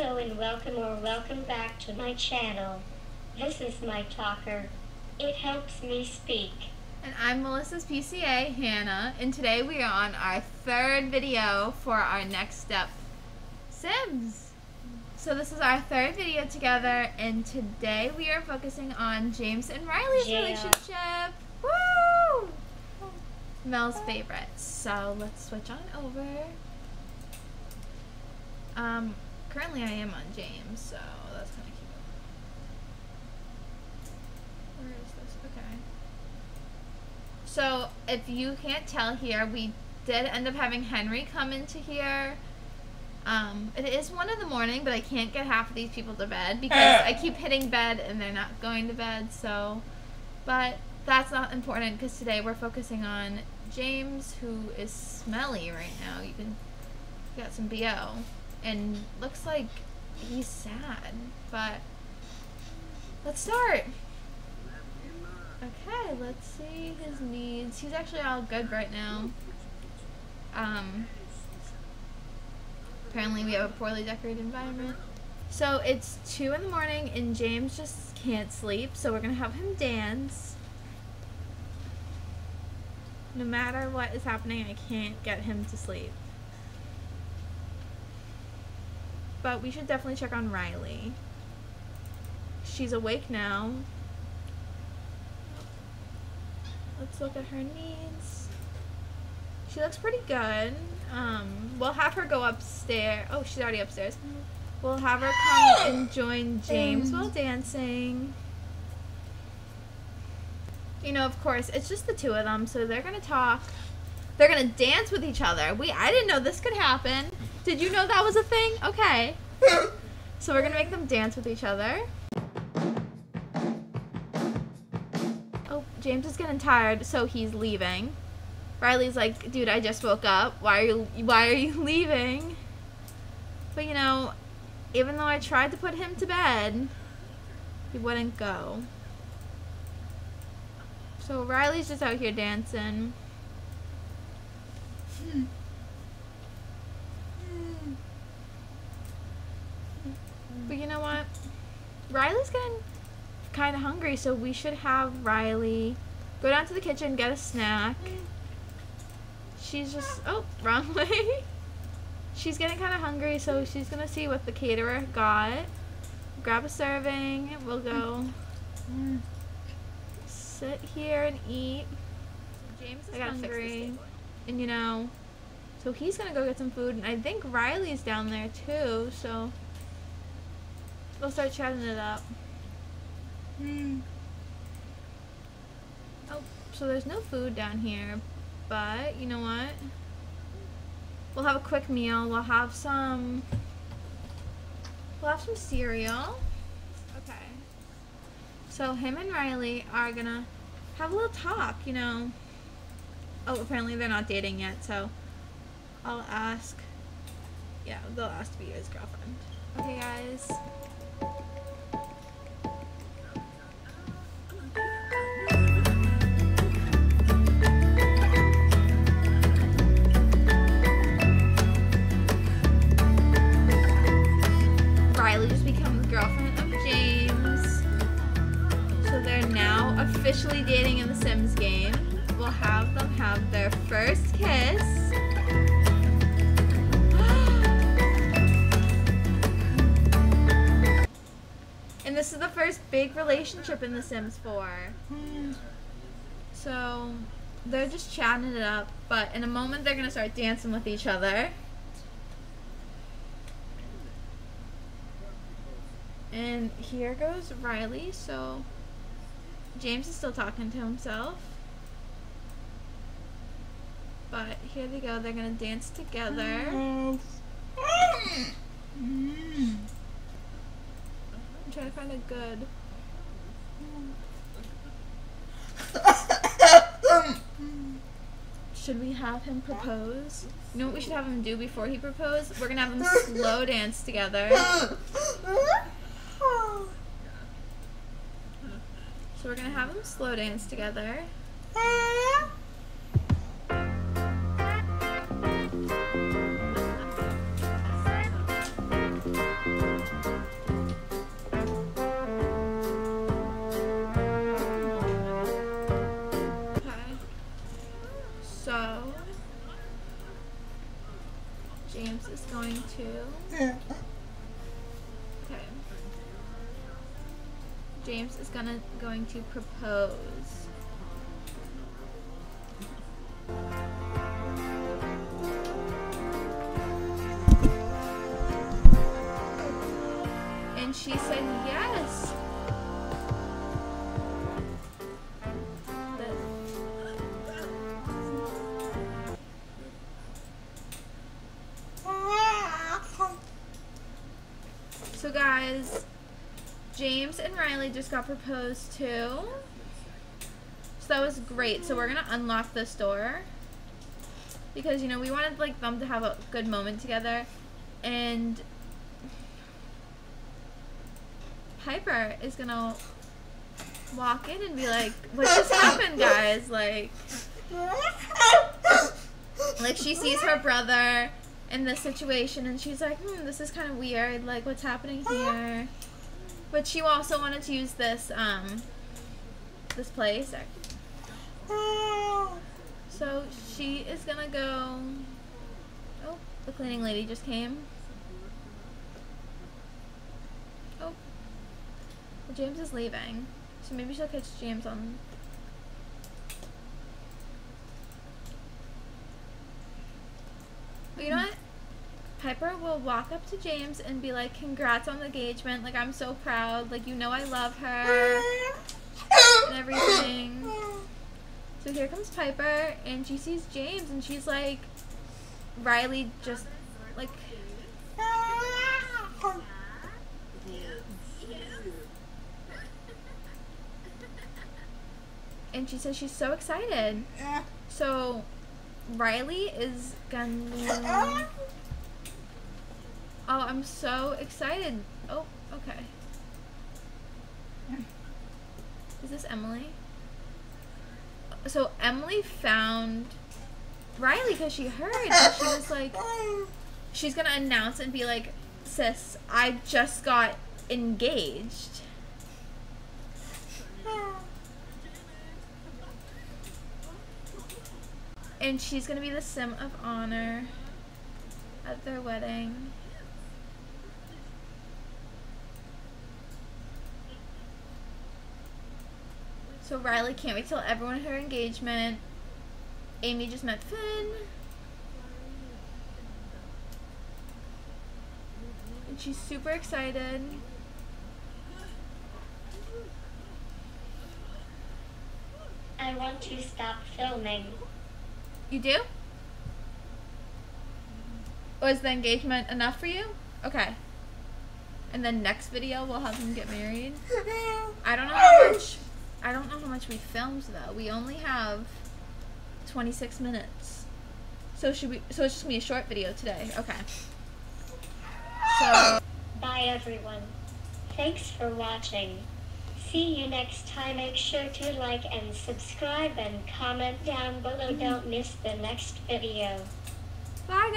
Hello and welcome or welcome back to my channel. This is my talker. It helps me speak. And I'm Melissa's PCA, Hannah, and today we are on our third video for our next step, Sims. So this is our third video together, and today we are focusing on James and Riley's Yeah. relationship. Woo! Mel's favorite. So let's switch on over. Um, currently I am on James, so that's kind of cute. Where is this? Okay. So if you can't tell here, we did end up having Henry come into here. Um, it is one in the morning, but I can't get half of these people to bed because I keep hitting bed and they're not going to bed. So, but that's not important because today we're focusing on James, who is smelly right now. You can he got some bo, and looks like he's sad. But let's start. Okay, let's see his needs. He's actually all good right now. Um, apparently we have a poorly decorated environment. So it's 2 in the morning and James just can't sleep, so we're going to have him dance. No matter what is happening, I can't get him to sleep. But we should definitely check on Riley. She's awake now. Let's look at her needs. She looks pretty good. Um, we'll have her go upstairs. Oh, she's already upstairs. We'll have her come and join James while dancing. You know, of course, it's just the two of them, so they're gonna talk. They're gonna dance with each other. We I didn't know this could happen. Did you know that was a thing? Okay. So we're gonna make them dance with each other. Oh, James is getting tired, so he's leaving. Riley's like, dude, I just woke up. Why are you why are you leaving? But you know, even though I tried to put him to bed, he wouldn't go. So Riley's just out here dancing. But you know what? Riley's getting kind of hungry, so we should have Riley go down to the kitchen, get a snack. She's just, oh, wrong way. She's getting kind of hungry, so she's going to see what the caterer got. Grab a serving. We'll go mm. sit here and eat. James is I gotta fix this hungry. table. And you know, so he's going to go get some food. And I think Riley's down there too, so we'll start chatting it up. Hmm. Oh, so there's no food down here, but you know what? We'll have a quick meal. We'll have some. We'll have some cereal. Okay. So him and Riley are gonna have a little talk. You know. Oh, apparently they're not dating yet, so I'll ask. Yeah, they'll ask to be his girlfriend. Okay, guys. Riley just become the girlfriend of James. So they're now officially dating in the Sims game. We'll have them have their first kiss. and this is the first big relationship in The Sims 4. So they're just chatting it up, but in a moment they're gonna start dancing with each other. And here goes Riley. So James is still talking to himself. But here they go. They're to dance together. I'm trying to find a good. Should we have him propose? You know what we should have him do before he proposes? We're to have him slow dance together. So we're gonna have them slow dance together. James is going to. Okay. James is gonna going to propose. So guys, James and Riley just got proposed to. So that was great. So we're gonna unlock this door. Because, you know, we wanted like them to have a good moment together. And Piper is gonna walk in and be like, What just happened, guys? Like like she sees her brother in this situation and she's like, hmm, this is kind of weird. Like, what's happening here? But she also wanted to use this, um, this place. So she is gonna go. Oh, the cleaning lady just came. Oh, James is leaving, so maybe she'll catch James on. But you know what? Piper will walk up to James and be like, "Congrats on the engagement! Like I'm so proud! Like you know I love her and everything." So here comes Piper, and she sees James, and she's like, "Riley just like." And she says she's so excited. So Riley is gonna. Oh, I'm so excited. Oh, okay. Is this Emily? So Emily found Riley because she heard and she was like, she's gonna announce and be like, sis, I just got engaged. And she's gonna be the sim of honor at their wedding. So Riley can't wait till everyone her engagement. Amy just met Finn. And she's super excited. I want to stop filming. You do? Was the engagement enough for you? Okay. And then next video we'll have them get married. I don't know how much I don't know how much we filmed though. We only have 26 minutes. So should we so it's just gonna be a short video today. Okay. So Bye everyone. Thanks for watching. See you next time. Make sure to like and subscribe and comment down below. Don't miss the next video. bye guys.